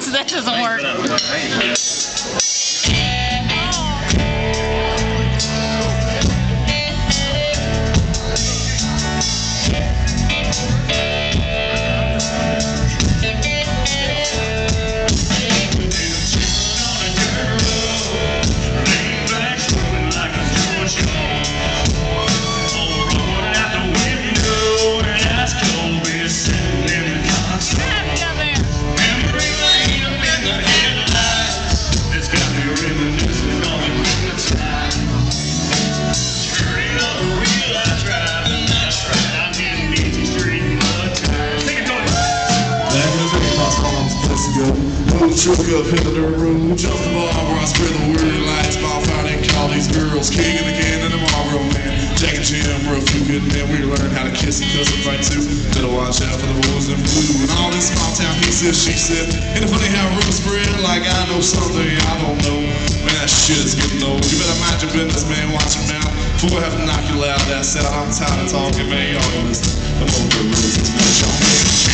that doesn't work. Truck up into the room. Jump the bar where I spread the word. Lights fall out and call these girls. King of the and the Marlboro man. Jack and Jim were a few good men. We learned how to kiss and cuss and fight too. Better watch out for the boys in blue. And all this small town he said, she said. Ain't it funny how rumors spread like I know something I don't know. Man, that shit's getting old. You better mind your business, man. Watch your mouth. Before I have to knock you loud. That's out. I'm tired of talking, man. Y'all can listen. Come on, the rules. It's not y'all.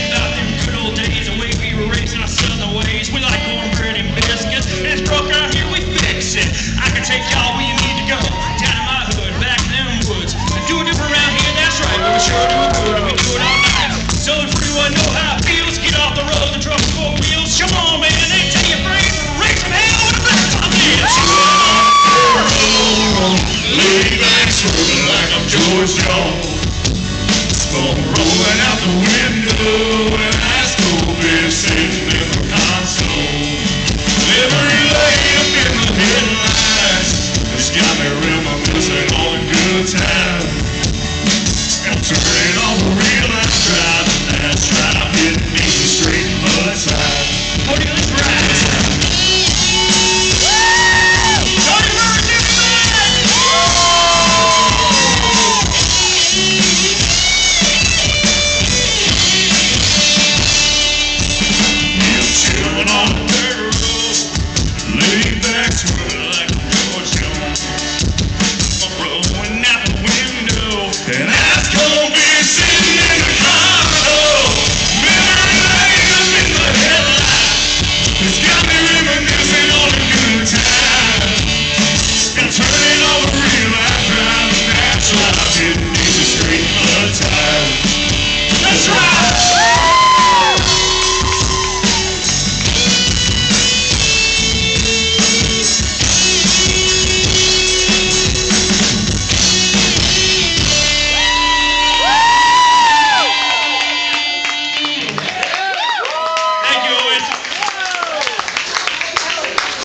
I'm George Jones. Rolling out the window and ice cold beer sitting in the console. Memory lane up in the headlights. It's got me reminiscing on the good times. I'm turning on the real I'm